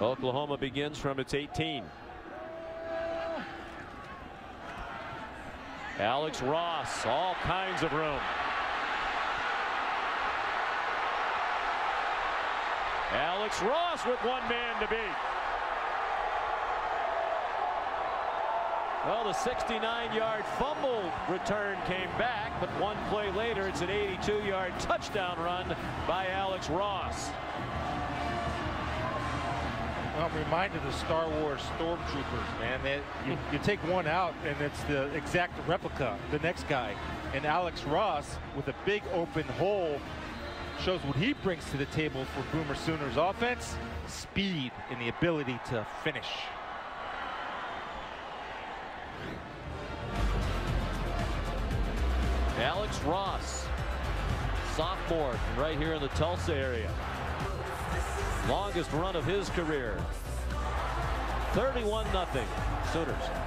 Oklahoma begins from its 18. Alex Ross, all kinds of room. Alex Ross with one man to beat. Well, the 69-yard fumble return came back, but one play later, it's an 82-yard touchdown run by Alex Ross. I'm reminded of Star Wars stormtroopers, man. That you, hmm. you take one out, and it's the exact replica, the next guy. And Alex Ross, with a big open hole, shows what he brings to the table for Boomer Sooners offense, speed and the ability to finish. Alex Ross, sophomore right here in the Tulsa area. Longest run of his career. 31 0 Sooners.